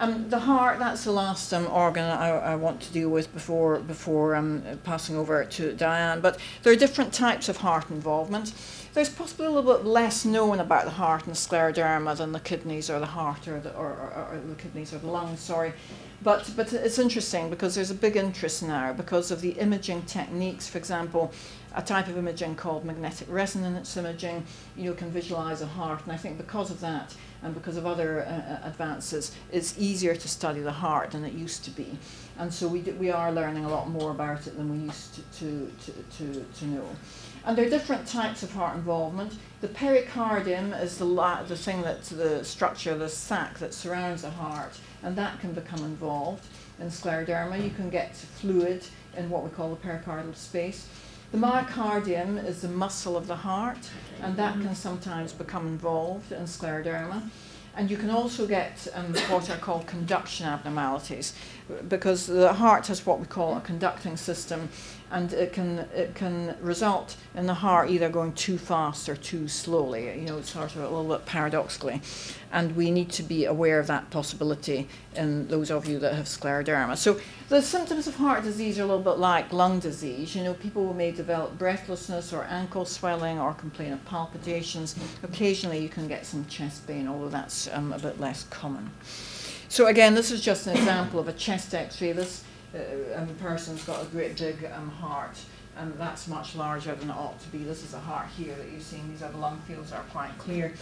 Um, the heart, that's the last um, organ I, I, want to deal with before, before um, passing over to Diane. But there are different types of heart involvement. There's possibly a little bit less known about the heart and scleroderma than the kidneys or the heart or the, or, or, or the kidneys or the lungs, sorry. But, but it's interesting because there's a big interest now because of the imaging techniques. For example, a type of imaging called magnetic resonance imaging, you can visualize a heart. And I think because of that, and because of other uh, uh, advances, it's easier to study the heart than it used to be. And so we, we are learning a lot more about it than we used to, to, to, to, to know. And there are different types of heart involvement. The pericardium is the, the thing that the structure, the sac that surrounds the heart, and that can become involved in scleroderma. You can get fluid in what we call the pericardial space. The myocardium is the muscle of the heart, and that can sometimes become involved in scleroderma. And you can also get um, what are called conduction abnormalities, because the heart has what we call a conducting system, and it can it can result in the heart either going too fast or too slowly. You know, sort of a little bit paradoxically, and we need to be aware of that possibility in those of you that have scleroderma. So the symptoms of heart disease are a little bit like lung disease. You know, people may develop breathlessness or ankle swelling or complain of palpitations. Occasionally, you can get some chest pain, although that's um, a bit less common. So again, this is just an example of a chest X-ray. This uh, um, person's got a great big um, heart, and that's much larger than it ought to be. This is a heart here that you're seeing. These other lung fields are quite clear,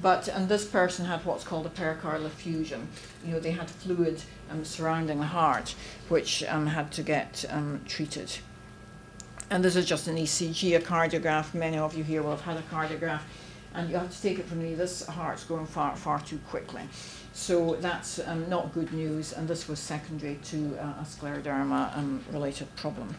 but and this person had what's called a pericardial effusion. You know, they had fluid um, surrounding the heart, which um, had to get um, treated. And this is just an ECG, a cardiograph. Many of you here will have had a cardiograph, and you have to take it from me. This heart's going far, far too quickly. So that's um, not good news, and this was secondary to uh, a scleroderma um, related problem.